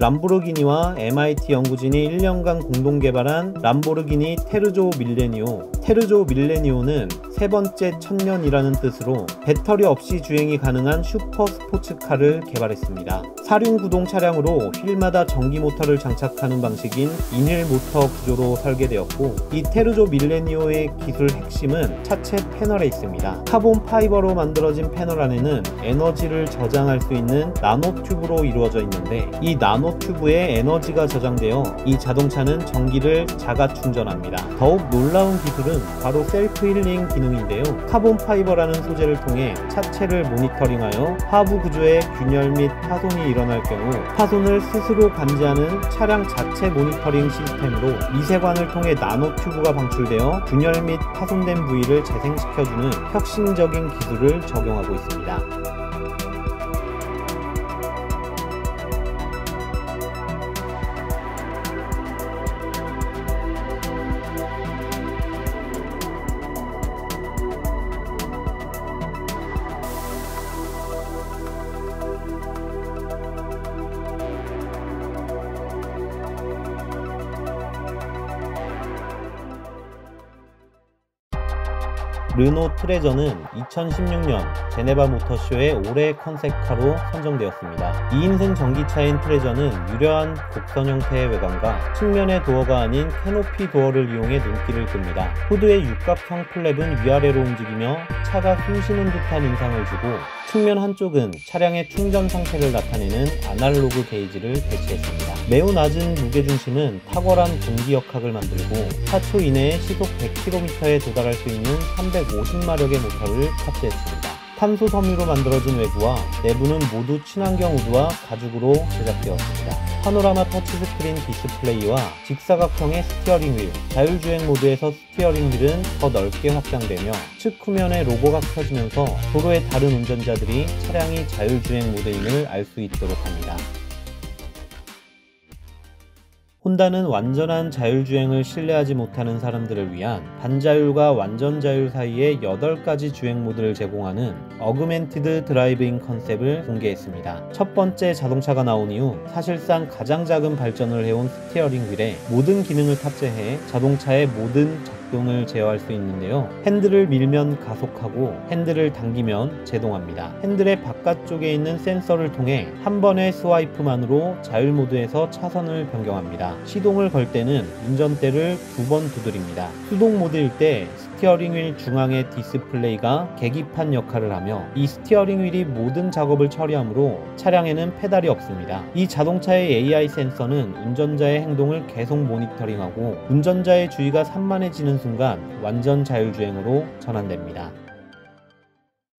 람보르기니와 MIT 연구진이 1년간 공동 개발한 람보르기니 테르조 밀레니오. 테르조 밀레니오는 세 번째 천년이라는 뜻으로 배터리 없이 주행이 가능한 슈퍼 스포츠카를 개발했습니다. 사륜 구동 차량으로 휠마다 전기 모터를 장착하는 방식인 in-wheel 모터 구조로 설계되었고 이 테르조 밀레니오의 기술 핵심은 차체 패널에 있습니다. carbon fiber로 만들어진 패널 안에는 에너지를 저장할 수 있는 나노 튜브로 이루어져 있는데 이 나노 튜브에 에너지가 저장되어 이 자동차는 전기를 자가 충전합니다. 더욱 놀라운 기술은 바로 self healing 기능인데요. carbon fiber라는 소재를 통해 차체를 모니터링하여 하부 구조의 균열 및 파손이 일어날 경우 파손을 스스로 감지하는 차량 자체 모니터링 시스템으로 미세관을 통해 나노 튜브가 방출되어 균열 및 파손된 부위를 재생시켜주는 혁신적인 기술을 적용하고 있습니다. 르노 트레저는 2016년 제네바 모터쇼의 올해 컨셉카로 선정되었습니다. 2인승 전기차인 트레저는 유려한 곡선 형태의 외관과 측면의 도어가 아닌 캐노피 도어를 이용해 눈길을 끕니다. 후드의 육각형 플랩은 위아래로 움직이며 차가 숨쉬는 듯한 인상을 주고 측면 한쪽은 차량의 충전 상태를 나타내는 아날로그 게이지를 배치했습니다. 매우 낮은 무게중심은 탁월한 공기역학을 만들고 4초 이내에 시속 100km에 도달할 수 있는 350마력의 모터를 탑재했습니다. 탄소 섬유로 만들어진 외부와 내부는 모두 친환경 우드와 가죽으로 제작되었습니다. 파노라마 터치스크린 디스플레이와 직사각형의 스티어링 휠, 자율주행 모드에서 스티어링 휠은 더 넓게 확장되며 측 후면에 로고가 켜지면서 도로의 다른 운전자들이 차량이 자율주행 모드임을 알 수 있도록 합니다. 혼다는 완전한 자율주행을 신뢰하지 못하는 사람들을 위한 반자율과 완전 자율 사이의 8가지 주행 모드를 제공하는 augmented driving 컨셉을 공개했습니다. 첫 번째 자동차가 나온 이후 사실상 가장 작은 발전을 해온 스티어링 휠에 모든 기능을 탑재해 자동차의 모든 작동을 제어할 수 있는데요. 핸들을 밀면 가속하고 핸들을 당기면 제동합니다. 핸들의 바깥쪽에 있는 센서를 통해 한 번의 swipe만으로 자율 모드에서 차선을 변경합니다. 시동을 걸 때는 운전대를 두 번 두드립니다. 수동 모드일 때 스티어링 휠 중앙의 디스플레이가 계기판 역할을 하며 이 스티어링 휠이 모든 작업을 처리하므로 차량에는 페달이 없습니다. 이 자동차의 AI 센서는 운전자의 행동을 계속 모니터링하고 운전자의 주의가 산만해지는 순간 완전 자율주행으로 전환됩니다.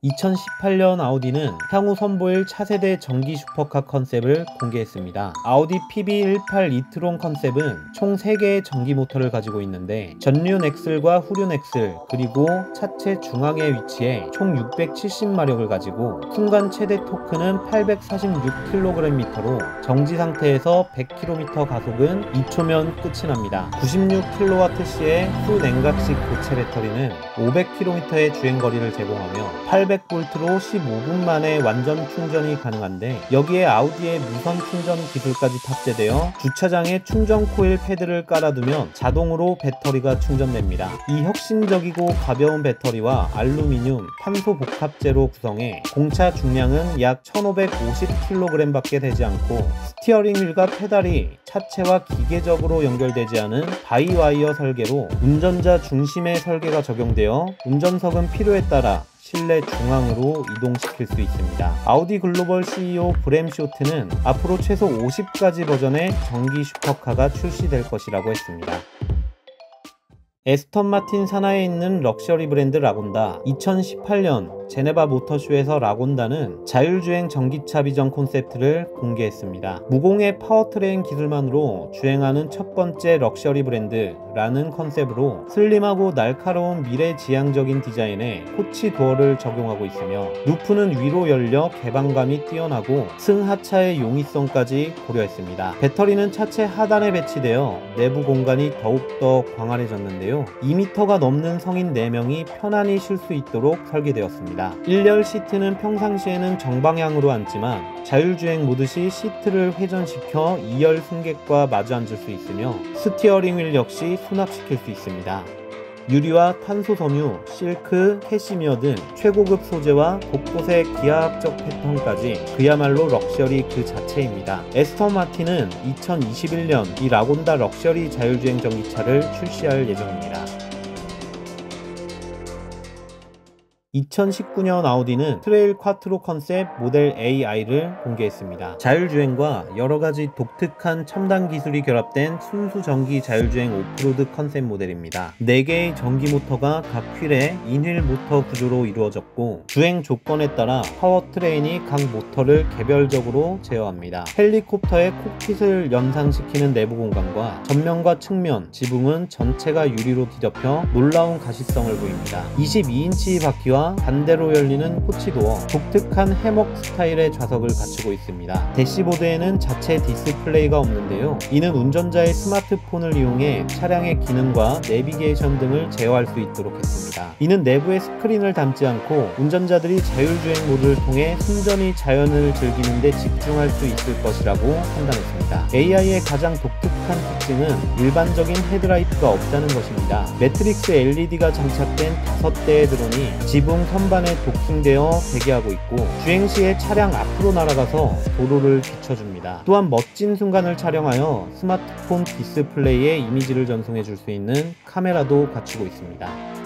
2018년 아우디는 향후 선보일 차세대 전기 슈퍼카 컨셉을 공개했습니다. 아우디 PB18 e-tron 컨셉은 총 3개의 전기 모터를 가지고 있는데 전륜 axle과 후륜 axle 그리고 차체 중앙에 위치해 총 670마력을 가지고 순간 최대 토크는 846kgm로 정지 상태에서 100km 가속은 2초면 끝이 납니다. 96kWh의 후냉각식 고체 배터리는 500km의 주행거리를 제공하며 800 800V로 15분 만에 완전 충전이 가능한데 여기에 아우디의 무선 충전 기술까지 탑재되어 주차장에 충전 코일 패드를 깔아두면 자동으로 배터리가 충전됩니다. 이 혁신적이고 가벼운 배터리와 알루미늄, 탄소 복합재로 구성해 공차 중량은 약 1550kg 밖에 되지 않고 스티어링 휠과 페달이 차체와 기계적으로 연결되지 않은 by-wire 설계로 운전자 중심의 설계가 적용되어 운전석은 필요에 따라 실내 중앙으로 이동시킬 수 있습니다. 아우디 글로벌 CEO 브램 쇼트는 앞으로 최소 50가지 버전의 전기 슈퍼카가 출시될 것이라고 했습니다. 애스턴 마틴 산하에 있는 럭셔리 브랜드 라곤다 2018년 제네바 모터쇼에서 라곤다는 자율주행 전기차 비전 콘셉트를 공개했습니다. 무공해 파워트레인 기술만으로 주행하는 첫 번째 럭셔리 브랜드라는 컨셉으로 슬림하고 날카로운 미래지향적인 디자인에 coach door를 적용하고 있으며 루프는 위로 열려 개방감이 뛰어나고 승하차의 용이성까지 고려했습니다. 배터리는 차체 하단에 배치되어 내부 공간이 더욱더 광활해졌는데요. 2m가 넘는 성인 4명이 편안히 쉴 수 있도록 설계되었습니다. 있습니다. 1열 시트는 평상시에는 정방향으로 앉지만 자율주행 모드 시 시트를 회전시켜 2열 승객과 마주 앉을 수 있으며 스티어링 휠 역시 수납시킬 수 있습니다. 유리와 탄소 섬유, 실크, 캐시미어 등 최고급 소재와 곳곳의 기하학적 패턴까지 그야말로 럭셔리 그 자체입니다. 애스턴 마틴은 2021년 이 라곤다 럭셔리 자율주행 전기차를 출시할 예정입니다. 2019년 아우디는 트레일 콰트로 컨셉 모델 AI를 공개했습니다. 자율주행과 여러가지 독특한 첨단 기술이 결합된 순수 전기 자율주행 오프로드 컨셉 모델입니다. 4개의 전기 모터가 각 휠에 in-wheel 모터 구조로 이루어졌고 주행 조건에 따라 powertrain이 각 모터를 개별적으로 제어합니다. 헬리콥터의 cockpit을 연상시키는 내부 공간과 전면과 측면, 지붕은 전체가 유리로 뒤덮여 놀라운 가시성을 보입니다. 22인치 바퀴와 반대로 열리는 coach door, 독특한 해먹 스타일의 좌석을 갖추고 있습니다. 대시보드에는 자체 디스플레이가 없는데요. 이는 운전자의 스마트폰을 이용해 차량의 기능과 내비게이션 등을 제어할 수 있도록 했습니다. 이는 내부에 스크린을 담지 않고 운전자들이 자율주행 모드를 통해 순전히 자연을 즐기는데 집중할 수 있을 것이라고 판단했습니다. AI의 가장 독특한 특징은 일반적인 헤드라이트가 없다는 것입니다. 매트릭스 LED가 장착된 5대의 드론이 지붕 지붕 선반에 탑승되어 대기하고 있고 주행 시에 차량 앞으로 날아가서 도로를 비춰줍니다. 또한 멋진 순간을 촬영하여 스마트폰 디스플레이에 이미지를 전송해 줄 수 있는 카메라도 갖추고 있습니다.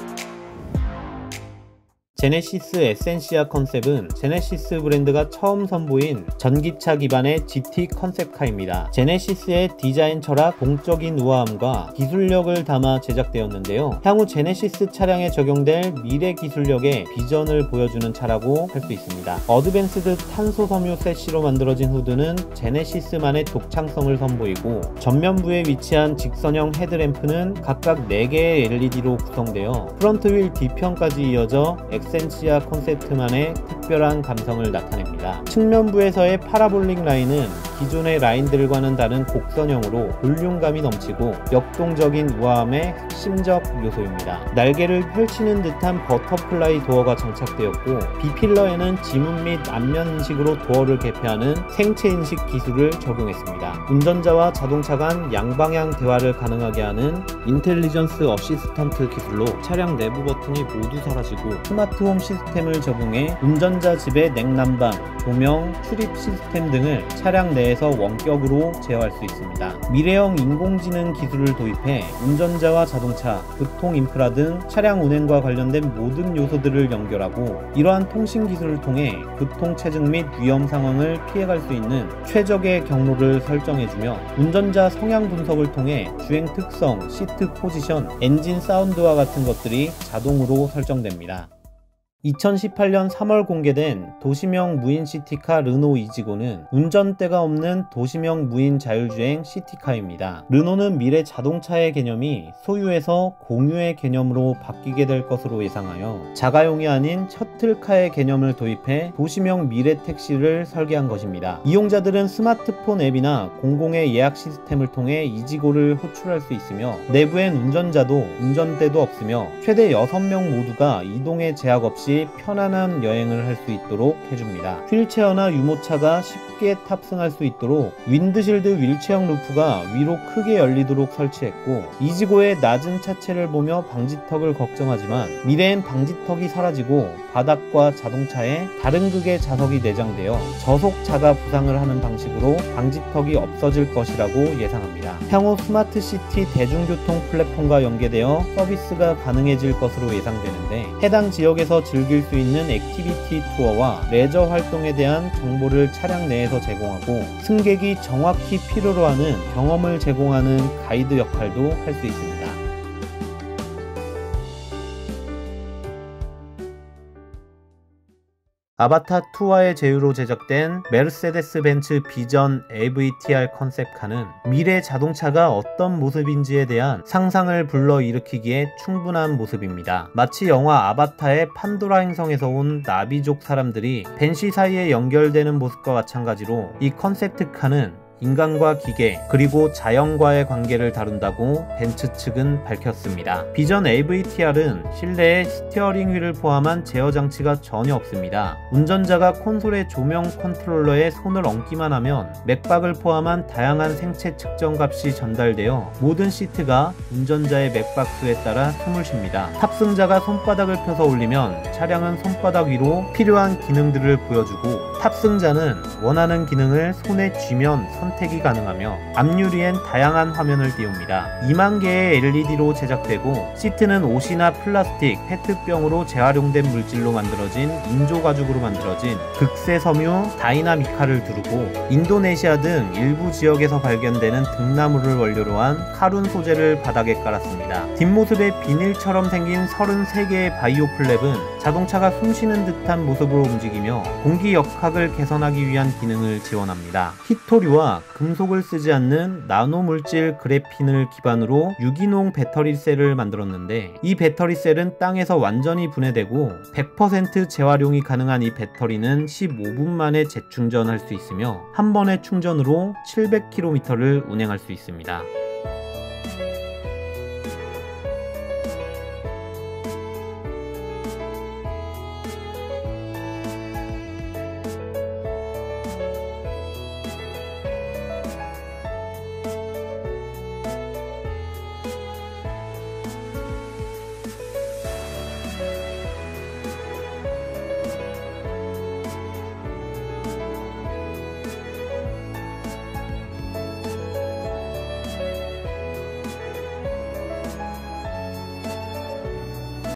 제네시스 에센시아 컨셉은 제네시스 브랜드가 처음 선보인 전기차 기반의 GT 컨셉카입니다. 제네시스의 디자인 철학, 역동적인 우아함과 기술력을 담아 제작되었는데요. 향후 제네시스 차량에 적용될 미래 기술력의 비전을 보여주는 차라고 할 수 있습니다. advanced 탄소 섬유 섀시로 만들어진 후드는 제네시스만의 독창성을 선보이고 전면부에 위치한 직선형 헤드램프는 각각 4개의 LED로 구성되어 프런트 휠 뒤편까지 이어져 에센시아 콘셉트만의 특별한 감성을 나타냅니다. 측면부에서의 parabolic line은 기존의 라인들과는 다른 곡선형으로 볼륨감이 넘치고 역동적인 우아함의 핵심적 요소입니다. 날개를 펼치는 듯한 butterfly door가 장착되었고 B필러에는 지문 및 안면 인식으로 도어를 개폐하는 생체 인식 기술을 적용했습니다. 운전자와 자동차 간 양방향 대화를 가능하게 하는 intelligence assistant 기술로 차량 내부 버튼이 모두 사라지고 스마트홈 시스템을 적용해 운전 자 집의 냉난방, 조명, 출입 시스템 등을 차량 내 내에서 원격으로 제어할 수 있습니다. 미래형 인공지능 기술을 도입해 운전자와 자동차, 교통 인프라 등 차량 운행과 관련된 모든 요소들을 연결하고 이러한 통신 기술을 통해 교통 체증 및 위험 상황을 피해갈 수 있는 최적의 경로를 설정해주며 운전자 성향 분석을 통해 주행 특성, 시트 포지션, 엔진 사운드와 같은 것들이 자동으로 설정됩니다. 2018년 3월 공개된 도시명 무인 시티카 르노 이지고는 운전대가 없는 도시명 무인 자율주행 시티카입니다. 르노는 미래 자동차의 개념이 소유에서 공유의 개념으로 바뀌게 될 것으로 예상하여 자가용이 아닌 셔틀카의 개념을 도입해 도시명 미래 택시를 설계한 것입니다. 이용자들은 스마트폰 앱이나 공공의 예약 시스템을 통해 이지고를 호출할 수 있으며 내부엔 운전자도 운전대도 없으며 최대 6명 모두가 이동의 제약 없이 편안한 여행을 할 수 있도록 해줍니다. 휠체어나 유모차가 쉽게 탑승할 수 있도록 windshield 일체형 루프가 위로 크게 열리도록 설치했고 이지고의 낮은 차체를 보며 방지턱을 걱정하지만 미래엔 방지턱이 사라지고 바닥과 자동차에 다른 극의 자석이 내장되어 저속 자기 부상을 하는 방식으로 방지턱이 없어질 것이라고 예상합니다. 향후 스마트시티 대중교통 플랫폼과 연계되어 서비스가 가능해질 것으로 예상되는데 해당 지역에서 즐 즐길 수 있는 activity 투어와 레저 활동에 대한 정보를 차량 내에서 제공하고 승객이 정확히 필요로 하는 경험을 제공하는 가이드 역할도 할 수 있습니다. 아바타2와의 제휴로 제작된 메르세데스 벤츠 비전 AVTR 컨셉카는 미래 자동차가 어떤 모습인지에 대한 상상을 불러일으키기에 충분한 모습입니다. 마치 영화 아바타의 판도라 행성에서 온 나비족 사람들이 벤시 사이에 연결되는 모습과 마찬가지로 이 컨셉트카는 인간과 기계 그리고 자연과의 관계를 다룬다고 벤츠 측은 밝혔습니다. 비전 AVTR은 실내에 steering wheel을 포함한 제어 장치가 전혀 없습니다. 운전자가 콘솔의 조명 controller에 손을 얹기만 하면 맥박을 포함한 다양한 생체 측정 값이 전달되어 모든 시트가 운전자의 맥박수에 따라 숨을 쉽니다. 탑승자가 손바닥을 펴서 올리면 차량은 손바닥 위로 필요한 기능들을 보여주고 탑승자는 원하는 기능을 손에 쥐면 선택이 가능하며 앞유리엔 다양한 화면을 띄웁니다. 2만 개의 LED로 제작되고 시트는 옷이나 플라스틱, 페트병으로 재활용된 물질로 만들어진 인조 가죽으로 만들어진 극세 섬유 다이나미카를 두르고 인도네시아 등 일부 지역에서 발견되는 등나무를 원료로 한 카룬 소재를 바닥에 깔았습니다. 뒷모습에 비늘처럼 생긴 33개의 바이오 플랩은 자동차가 숨쉬는 듯한 모습으로 움직이며 공기 역학을 개선하기 위한 기능을 지원합니다. 히토류와 금속을 쓰지 않는 나노 물질 그래핀을 기반으로 유기농 배터리 셀을 만들었는데 이 배터리 셀은 땅에서 완전히 분해되고 100% 재활용이 가능한 이 배터리는 15분 만에 재충전할 수 있으며 한 번의 충전으로 700km를 운행할 수 있습니다.